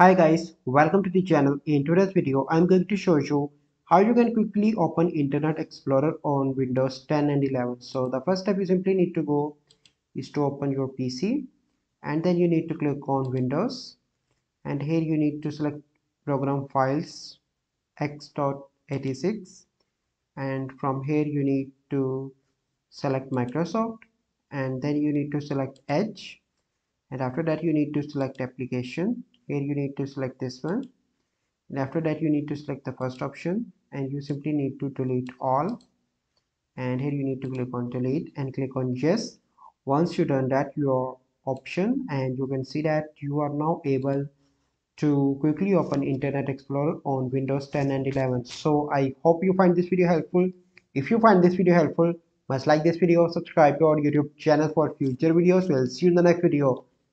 Hi guys, welcome to the channel. In today's video, I'm going to show you how you can quickly open Internet Explorer on Windows 10 and 11. So the first step you simply need to go is to open your PC and then you need to click on Windows and here you need to select program files x86 and from here you need to select Microsoft and then you need to select Edge and after that you need to select application. Here you need to select this one. And after that you need to select the first option. And you simply need to delete all. And here you need to click on delete and click on yes. Once you done that your option and you can see that you are now able to quickly open internet explorer on windows 10 and 11 so i hope you find this video helpful. If you find this video helpful must like this video subscribe to our youtube channel for future videos. We'll see you in the next video